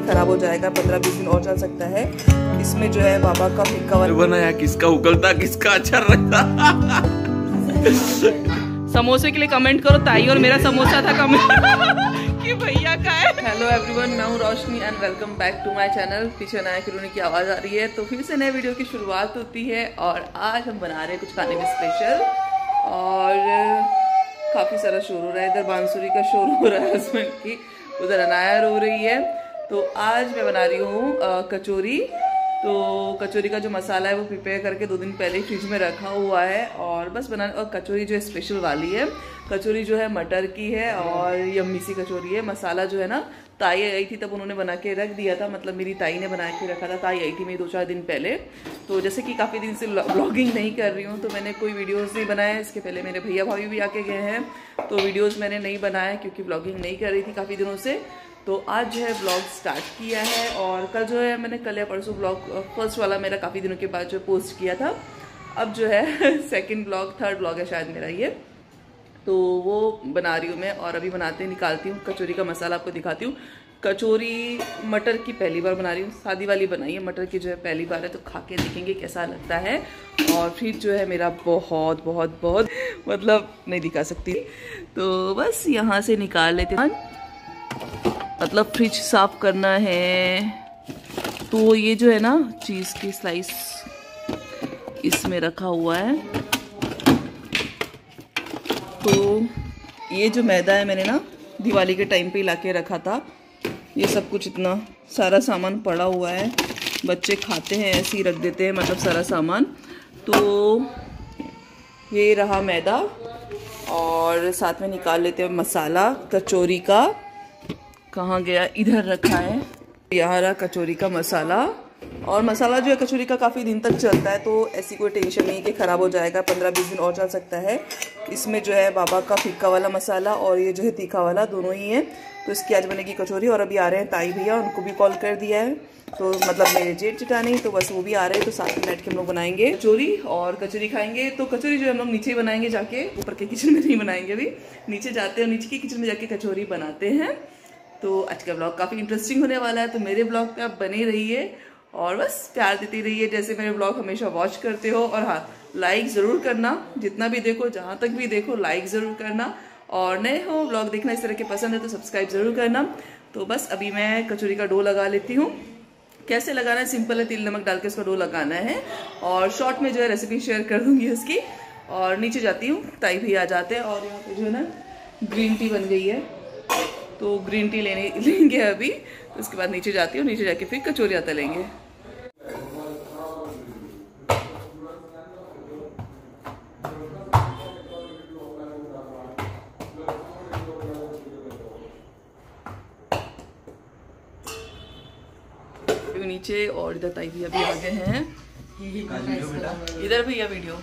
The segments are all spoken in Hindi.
कि खराब हो जाएगा पंद्रह बीस दिन और चल सकता है। इसमें जो है बाबा का फिक्का वाला बनाया किसका उगलता किसका अच्छा रहता? समोसे के लिए कमेंट करो ताई और मेरा समोसा था कमेंट कि भैया का है। हेलो एवरीवन मैं हूँ Roshni and welcome back to my channel पीछे नया किरोने की आवाज़ आ रही है तो फिर से नए वीडियो की शुरुआत होती है और आज हम बना रहे हैं कुछ खाने में स्पेशल और काफ़ी सारा शोर हो रहा है इधर बांसुरी का शोर हो रहा है हस्बैंड की उधर अनाया रो रही है। तो आज मैं बना रही हूँ कचौरी। तो कचौरी का जो मसाला है वो प्रिपेयर करके दो दिन पहले फ्रिज में रखा हुआ है और बस बना और कचौरी जो है स्पेशल वाली है। कचौरी जो है मटर की है और यम्मी सी कचौरी है। मसाला जो है ना, ताई आई थी तब उन्होंने बना के रख दिया था। मतलब मेरी ताई ने बना के रखा था, ताई आई थी मेरी दो चार दिन पहले। तो जैसे कि काफ़ी दिन से ब्लॉगिंग नहीं कर रही हूँ तो मैंने कोई वीडियोज़ नहीं बनाया इसके पहले मेरे भैया भाभी भी आके गए हैं तो वीडियोज़ मैंने नहीं बनाया क्योंकि ब्लॉगिंग नहीं कर रही थी काफ़ी दिनों से। तो आज जो है ब्लॉग स्टार्ट किया है और कल जो है मैंने कल या परसों ब्लॉग फ़र्स्ट वाला मेरा काफ़ी दिनों के बाद जो पोस्ट किया था। अब जो है सेकंड ब्लॉग थर्ड ब्लॉग है शायद मेरा ये। तो वो बना रही हूँ मैं और अभी बनाते, निकालती हूँ। कचौरी का मसाला आपको दिखाती हूँ। कचौरी मटर की पहली बार बना रही हूँ। शादी वाली बनाई है। मटर की जो है पहली बार है तो खा के देखेंगे कैसा लगता है। और फिर जो है मेरा बहुत बहुत बहुत मतलब नहीं दिखा सकती। तो बस यहाँ से निकाल लेते हैं। मतलब फ्रिज साफ़ करना है। तो ये जो है ना चीज़ की स्लाइस इसमें रखा हुआ है। तो ये जो मैदा है मैंने ना, दिवाली के टाइम पे ला के रखा था। ये सब कुछ इतना सारा सामान पड़ा हुआ है। बच्चे खाते हैं, ऐसे ही रख देते हैं मतलब सारा सामान। तो ये रहा मैदा और साथ में निकाल लेते हैं मसाला, कचौरी का। कहाँ गया? इधर रखा है। यहाँ रहा कचौरी का मसाला। और मसाला जो है, कचौरी का काफ़ी दिन तक चलता है तो ऐसी कोई टेंशन नहीं कि ख़राब हो जाएगा। पंद्रह बीस दिन और चल सकता है। इसमें जो है, बाबा का फिक्का वाला मसाला और ये जो है, तीखा वाला दोनों ही है। तो इसकी आज बनेगी कचौरी। और अभी आ रहे हैं ताई भैया, उनको भी कॉल कर दिया है। तो मतलब मेरे जेठ चिटानी तो बस वो भी आ रहे हैं। तो साथ में बैठ के हम लोग बनाएँगे कचौरी और कचौरी खाएँगे। तो कचौरी जो है, हम लोग नीचे बनाएँगे जाके। ऊपर के किचन में नहीं बनाएँगे अभी। नीचे जाते हैं नीचे के किचन में जाके कचौरी बनाते हैं। तो आज का ब्लॉग काफ़ी इंटरेस्टिंग होने वाला है तो मेरे ब्लॉग पे आप बने रहिए और बस प्यार देती रहिए, जैसे मेरे ब्लॉग हमेशा वॉच करते हो। और हाँ लाइक ज़रूर करना, जितना भी देखो, जहाँ तक भी देखो लाइक ज़रूर करना। और नए हो ब्लॉग देखना, इस तरह के पसंद है तो सब्सक्राइब ज़रूर करना। तो बस अभी मैं कचौरी का डो लगा लेती हूँ। कैसे लगाना है? सिंपल है, तिल नमक डाल के उसका डो लगाना है। और शॉर्ट में जो है रेसिपी शेयर कर दूँगी उसकी। और नीचे जाती हूँ, ताई भी आ जाते हैं और यहाँ पे जो है ना ग्रीन टी बन गई है। तो ग्रीन टी लेने लेंगे अभी तो उसके बाद नीचे जाती हूँ नीचे जाके फिर कचोरिया तलेंगे नीचे और इधर ताई भैया भी आ गए हैं। इधर भैया वीडियो?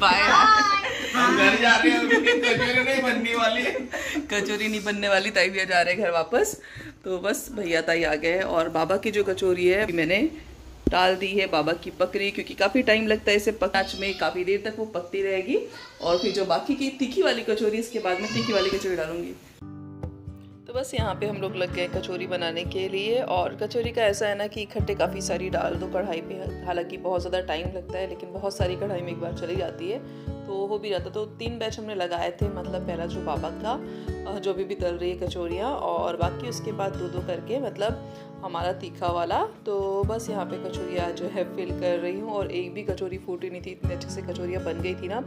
बाय घर जा रहे हैं कचोरी नहीं बनने वाली। कचोरी नहीं बनने वाली ताई भैया जा रहे हैं घर वापस। तो बस भैया ताई आ गए और बाबा की जो कचोरी है मैंने डाल दी है बाबा की पकड़ी क्योंकि काफ़ी टाइम लगता है इसे पकाच में काफ़ी देर तक वो पकती रहेगी। और फिर जो बाकी की तीखी वाली कचोरी इसके बाद में तीखी वाली कचोरी डालूँगी। तो बस यहाँ पे हम लोग लग गए कचौरी बनाने के लिए। और कचौरी का ऐसा है ना कि इकट्ठे काफ़ी सारी डाल दो कढ़ाई पे। हालाँकि बहुत ज़्यादा टाइम लगता है लेकिन बहुत सारी कढ़ाई में एक बार चली जाती है। तो हो भी जाता तो तीन बैच हमने लगाए थे मतलब पहला जो बाबा का जो भी भी तल रही है कचौरियाँ, और बाकी उसके बाद दो दो करके मतलब हमारा तीखा वाला। तो बस यहाँ पे कचौरियाँ जो है फिल कर रही हूँ, और एक भी कचौरी फूटी नहीं थी, इतने अच्छे से कचौरियाँ बन गई थी ना।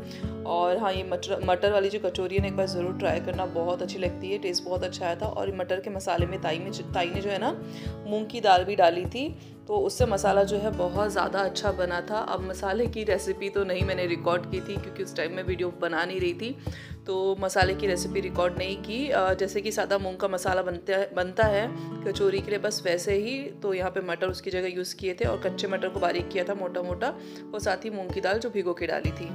और हाँ ये मटर मटर वाली जो कचौरी है ना एक बार ज़रूर ट्राई करना, बहुत अच्छी लगती है टेस्ट बहुत अच्छा आया था। और मटर के मसाले में ताई में ताई ने जो है ना, मूँग की दाल भी डाली थी तो उससे मसाला जो है बहुत ज़्यादा अच्छा बना था। अब मसाले की रेसिपी तो नहीं मैंने रिकॉर्ड की थी, क्योंकि उस टाइम में वीडियो बना नहीं रही थी। तो मसाले की रेसिपी रिकॉर्ड नहीं की। जैसे कि सादा मूंग का मसाला बनता बनता है, कचौरी के लिए बस वैसे ही तो यहाँ पे मटर उसकी जगह यूज़ किए थे और कच्चे मटर को बारीक किया था मोटा मोटा और साथ ही मूँग की दाल जो भिगो के डाली थी।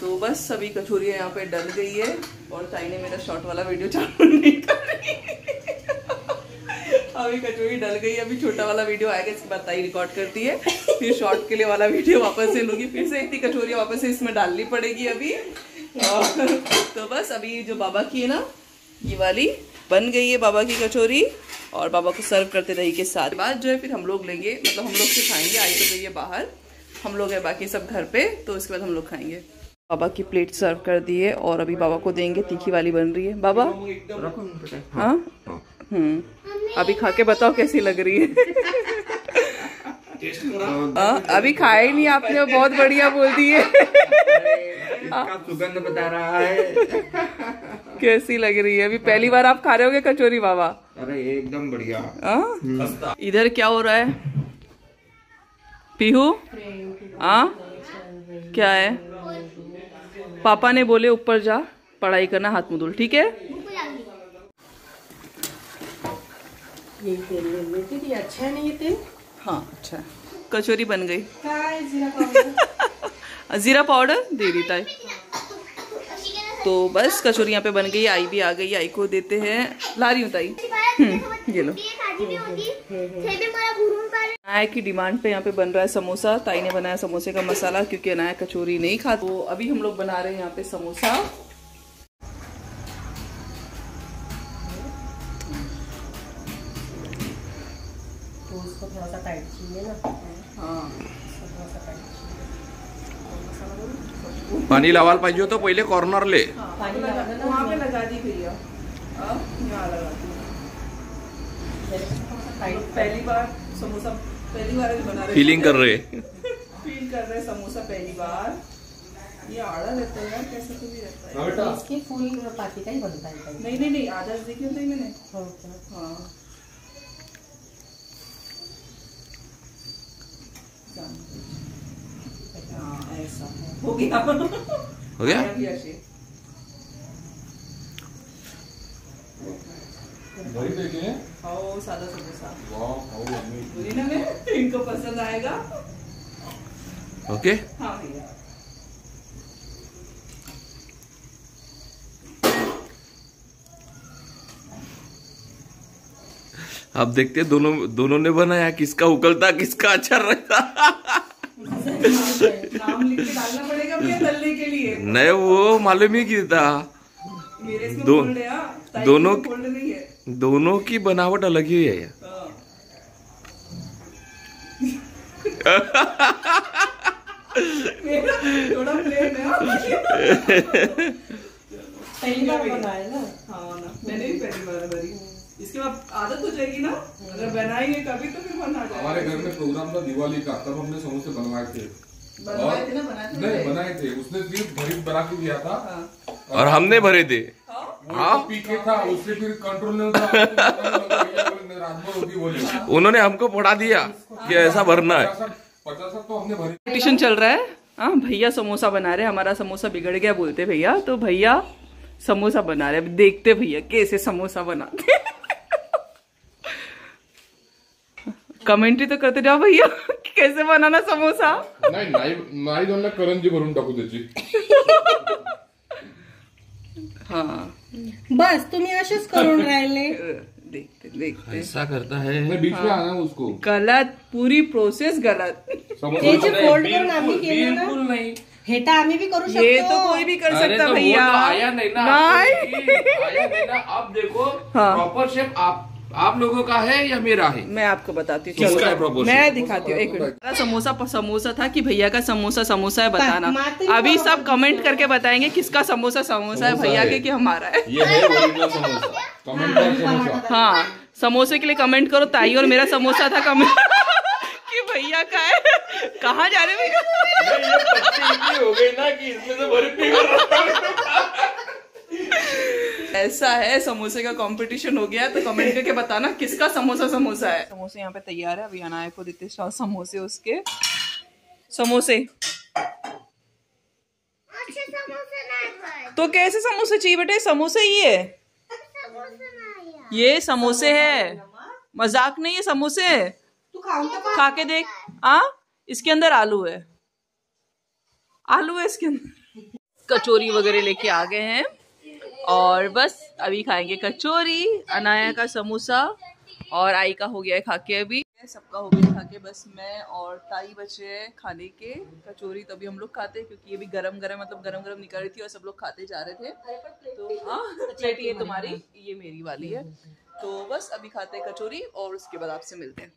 तो बस सभी कचौरियाँ यहाँ पर डल गई है, और ताई ने मेरा शॉर्ट वाला वीडियो चालू नहीं कर। अभी कचौरी डल गई अभी छोटा वाला वीडियो आएगा इसके बाद ताई रिकॉर्ड करती है। फिर शॉर्ट के लिए वाला वीडियो वापस से लूँगी। फिर से इतनी कचोरियाँ वापस से इसमें डालनी पड़ेगी अभी। और तो बस अभी जो बाबा की है ना ये वाली बन गई है बाबा की कचोरी और बाबा को सर्व करते दही के साथ बाद जो है फिर हम लोग लेंगे मतलब हम लोग से खाएँगे आई तो गई है बाहर। हम लोग है बाकी सब घर पे तो उसके बाद हम लोग खाएँगे। बाबा की प्लेट सर्व कर दी है और अभी बाबा को देंगे तीखी वाली बन रही है। बाबा? हाँ। हम्म। अभी खा के बताओ कैसी लग रही है? हाँ, अभी खाए ही नहीं आपने बहुत बढ़िया बोल दी है। सुगंध बता रहा है। कैसी लग रही है? अभी पहली बार आप खा रहे होगे कचोरी बाबा अरे एकदम बढ़िया? इधर क्या हो रहा है? पीहू? हाँ क्या है? पापा ने बोले ऊपर जा पढ़ाई करना हाथ मुँह धुल। ठीक है? ये तेल ले लेती थी अच्छा नहीं है तेल? हाँ अच्छा। कचोरी बन गई। जीरा पाउडर दे दी ताई। तो बस कचोरी यहाँ पे बन गई आई भी आ गई आई को देते हैं। ला रही हूँ ताई। हम्म, ये लो। अनाया की डिमांड पे यहाँ पे बन रहा है समोसा। ताई ने बनाया समोसे का मसाला क्योंकि अनाया कचोरी नहीं खा तो अभी हम लोग बना रहे हैं यहाँ पे समोसा। तो उसको थोड़ा सा टाइट चाहिए ना हाँ। उसको थोड़ा सा टाइट चाहिए पाणी लावायला पाहिजे होतं पहिले कॉर्नरले पानी लगा देना वहाँ पे लगा दी भैया पहली बार समोसा पहली बार बना रहे फीलिंग कर रहे. फील कर रहे समोसा पहली बार ये आड़ा रहता है यार कैसे तो भी रहता है इसके फुल पाती का ही बनता है। नहीं नहीं नहीं आधा देखिए तो मैंने। ओके हाँ। ऐसा हो गया। हो गया? भी ऐसे। सादा समोसा मैं इनको पसंद आएगा। ओके। okay? हाँ भैया। अब देखते हैं दोनों दोनों ने बनाया किसका उकलता किसका अच्छा रहता। नाम लिख के डालना पड़ेगा के लिए। नहीं वो मालूम ही की था? दो- है दोनों- दोनों की बनावट अलग ही है। हाँ। मेरा थोड़ा प्लेन है। पहली बार बनाया ना मैंने भी पहली बार बनी इसके बाद आदत हो जाएगी ना? अगर बनाएँगे कभी तो फिर बना जाएगा। हमारे घर में प्रोग्राम था दिवाली का तब हमने समोसे बनवाए थे। बनवाए थे ना बनाए थे नहीं बनाए थे। उसने सिर्फ़ भरी बना के दिया था। हाँ। और हमने भरे थे। हाँ? बोले उन्होंने हमको पढ़ा दिया कि ऐसा भरना है। पचास तो हमने भरी कंपटीशन चल रहा है। हाँ भैया समोसा बना रहे हमारा समोसा बिगड़ गया बोलते भैया। तो भैया समोसा बना रहे अब देखते भैया कैसे समोसा बनाते कमेंट्री तो करते जाओ भैया कैसे बनाना समोसा? नाही नाही नाही दोनला करंजी भरून टाकू त्याची हाँ। बस तुम्ही असेच करून राहिले। देखते देखते। ऐसा करता है। मैं बीच में आना उसको। गलत पूरी प्रोसेस गलत। फोल्ड करून आम्ही केलं ना। नहीं। हे तर आम्ही बी करू ये तो कोई भी कर सकता तो भैया। तो आया नहीं ना नहीं आया नहीं ना। अब देखो हाँ। प्रॉपर शेप आप आप लोगों का है या मेरा है? मैं आपको बताती हूँ किसका चलो। मैं दिखाती हूँ एक मिनट। समोसा समोसा था कि भैया का समोसा समोसा है बताना। अभी सब कमेंट करके बताएँगे किसका समोसा समोसा है भैया के कि हमारा है। ये है समोसा। कमेंट कर समोसा हाँ समोसे के लिए कमेंट करो ताई और मेरा समोसा था कमेंट कि भैया का है। कहाँ जा रहे भैया ये पत्ती इतनी हो गई ना कि इसमें से भरी नहीं कर रहा। ऐसा है समोसे का कंपटीशन हो गया तो कमेंट करके बताना किसका समोसा समोसा है। समोसे यहाँ पे तैयार है अभी अनाया को देते हैं समोसे उसके। समोसे। तो कैसे समोसे चाहिए बेटे? समोसे ही है। ये समोसे है। मज़ाक नहीं है समोसे है। तू खा। के देख। आ इसके अंदर आलू है। आलू है इसके अंदर। कचोरी वगैरह लेके आ गए हैं। और बस अभी खाएँगे कचोरी, अनाया का समोसा और आई का हो गया है खा के अभी। सबका हो गया खा के बस मैं और ताई बचे हैं खाने के कचोरी तो अभी हम लोग खाते हैं, क्योंकि ये भी गरम गरम मतलब गरम गरम निकल रही थी और सब लोग खाते जा रहे थे। तो हाँ ये तुम्हारी, ये मेरी वाली है। तो बस अभी खाते हैं कचौरी और उसके बाद आपसे मिलते हैं।